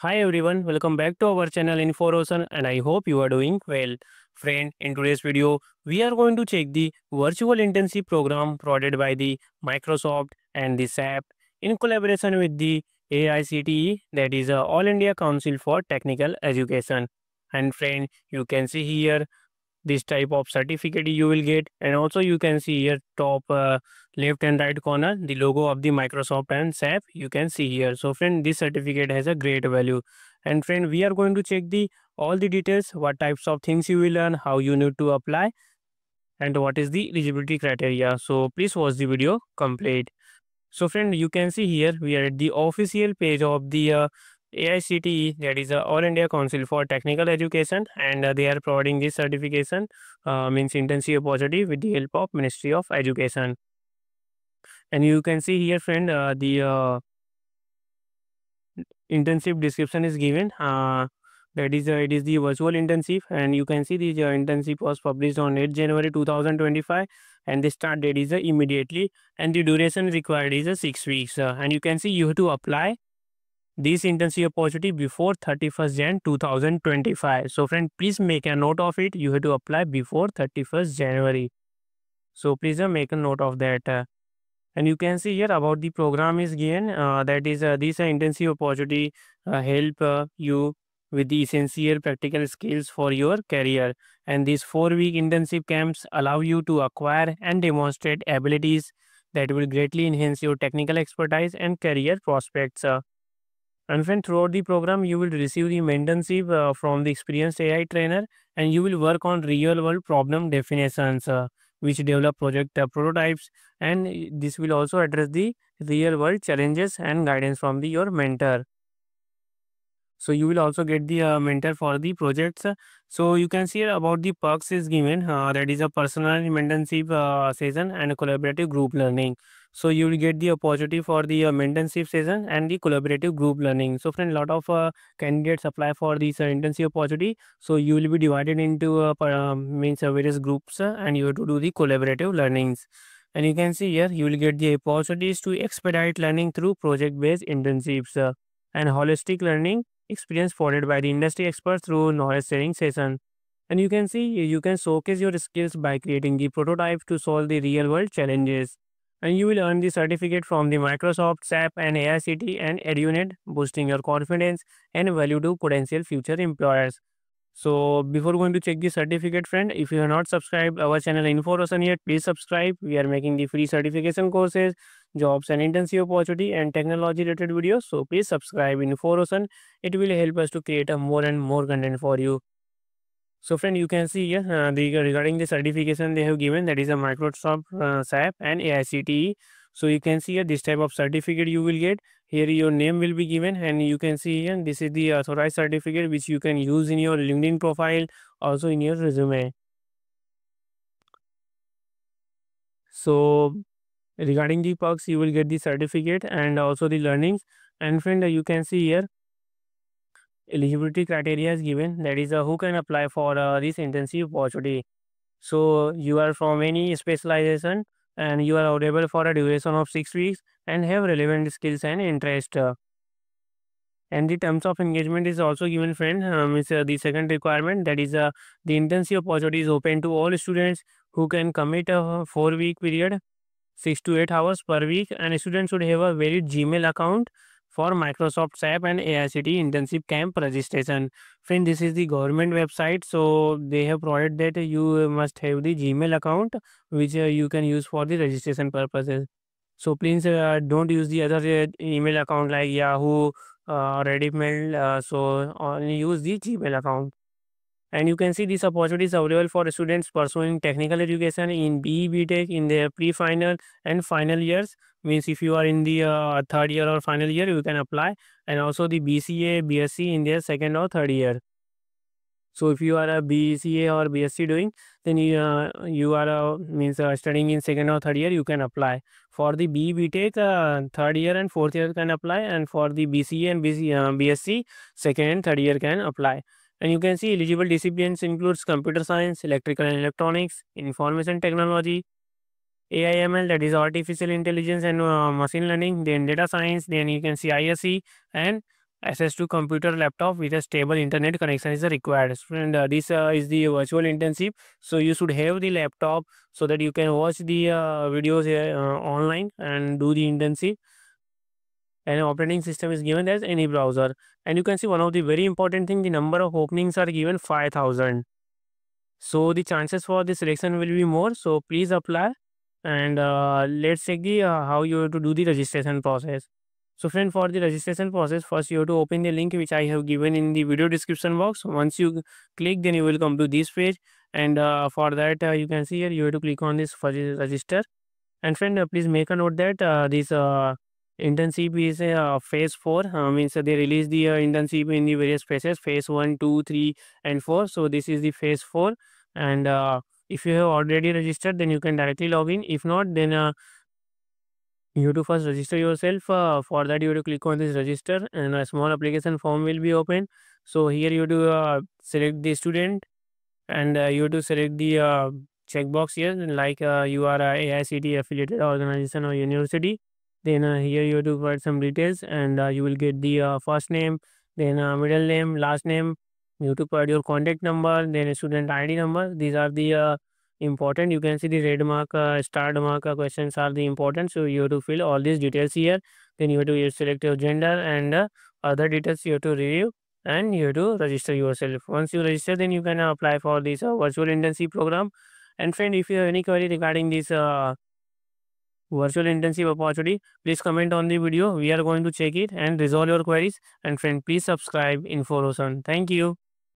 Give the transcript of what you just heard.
Hi everyone, welcome back to our channel InfoRoshan and I hope you are doing well. Friend, in today's video, we are going to check the virtual internship program provided by the Microsoft and the SAP in collaboration with the AICTE that is uh, All India Council for Technical Education. And friend, you can see here this type of certificate you will get. And also you can see here top uh, left and right corner the logo of the microsoft and sap you can see here. So friend this certificate has a great value. And friend we are going to check the all the details what types of things you will learn how you need to apply and what is the eligibility criteria. So please watch the video complete. So friend you can see here we are at the official page of the uh, AICTE, that is the All India Council for Technical Education, and uh, they are providing this certification, uh, means intensive opportunity with the help of Ministry of Education. And you can see here, friend, uh, the uh, internship description is given. Uh, that is, uh, it is the virtual intensive, and you can see the uh, internship was published on 8 January 2025, and the start date is uh, immediately, and the duration required is uh, six weeks. Uh, and you can see you have to apply this internship opportunity before 31st Jan 2025. So friend, please make a note of it. You have to apply before 31st January. So please uh, make a note of that. Uh, and you can see here about the program is given. Uh, that is uh, this uh, internship opportunity uh, help uh, you with the essential practical skills for your career. And these four week intensive camps allow you to acquire and demonstrate abilities that will greatly enhance your technical expertise and career prospects. Uh, and when throughout the program, you will receive the mentorship uh, from the experienced AI trainer and you will work on real world problem definitions, uh, which develop project uh, prototypes. And this will also address the real world challenges and guidance from the, your mentor. So you will also get the uh, mentor for the projects. So you can see about the perks is given. Uh, that is a personal mentorship uh, session and a collaborative group learning. So you will get the opportunity for the uh, mentorship session and the collaborative group learning. So friend, lot of uh, candidates apply for this uh, internship opportunity. So you will be divided into uh, uh, means various groups and you have to do the collaborative learnings. And you can see here you will get the opportunities to expedite learning through project-based internships and holistic learning experience provided by the industry experts through knowledge sharing session. And you can see you can showcase your skills by creating the prototype to solve the real world challenges. And you will earn the certificate from the Microsoft, SAP, and AICT and EduNet, boosting your confidence and value to potential future employers. So before going to check the certificate, friend, if you have not subscribed our channel InfoRoshan yet, please subscribe. We are making the free certification courses, jobs and internship opportunity, and technology related videos. So please subscribe InfoRoshan. It will help us to create a more and more content for you. So friend, you can see here uh, the regarding the certification they have given that is a Microsoft uh, SAP and AICTE. So you can see here this type of certificate you will get. Here your name will be given and you can see here this is the authorized certificate which you can use in your LinkedIn profile, also in your resume. So regarding the perks, you will get the certificate and also the learnings. And friend, you can see here eligibility criteria is given that is uh, who can apply for uh, this internship opportunity so you are from any specialization and you are available for a duration of six weeks and have relevant skills and interest. Uh, and the terms of engagement is also given friend. Um, is uh, the second requirement that is uh, the internship opportunity is open to all students who can commit a four week period six to eight hours per week and students should have a valid gmail account for Microsoft SAP and AICT internship camp registration. Friend, this is the government website, so they have provided that you must have the Gmail account which uh, you can use for the registration purposes. So please uh, don't use the other uh, email account like Yahoo uh, Reddit Uh, so only use the Gmail account. And you can see this opportunity is available for students pursuing technical education in BE BTech in their pre-final and final years. Means if you are in the uh, third year or final year, you can apply. And also the BCA, BSc in their second or third year. So if you are a BCA or BSc doing, then you, uh, you are uh, means uh, studying in second or third year, you can apply. For the BE BTech, uh, third year and fourth year can apply, and for the BCA and BC, uh, BSc, second and third year can apply. And you can see eligible disciplines includes computer science, electrical and electronics, information technology, AIML, that is artificial intelligence and uh, machine learning, then data science, then you can see ISE and access to computer laptop with a stable internet connection is required. And uh, this uh, is the virtual internship. So you should have the laptop so that you can watch the uh, videos uh, online and do the internship. And operating system is given as any browser. And you can see one of the very important thing the number of openings are given 5000 so the chances for the selection will be more. So please apply and uh, let's check uh, how you have to do the registration process. So friend for the registration process first you have to open the link which i have given in the video description box. Once you click then you will come to this page. And uh, for that uh, you can see here you have to click on this for register. And friend uh, please make a note that uh, this internship is uh, phase 4 uh, means they release the internship in the various phases phase 1 2 3 and 4 so this is the phase 4 and if you have already registered then you can directly log in. If not then uh, you have to first register yourself. Uh, for that you have to click on this register and a small application form will be open. So here you have to uh, select the student and uh, you have to select the uh, checkbox here. Like uh, you are a AICTE affiliated organization or university then here you have to provide some details and you will get the first name then middle name last name you have to provide your contact number then student id number. These are the uh, important. You can see the red mark uh, star mark uh, questions are the important. So you have to fill all these details here. Then you have to select your gender and uh, other details you have to review and you have to register yourself. Once you register then you can apply for this uh, virtual internship program. And friend if you have any query regarding this uh, virtual internship opportunity please comment on the video. We are going to check it and resolve your queries. And friend please subscribe info thank you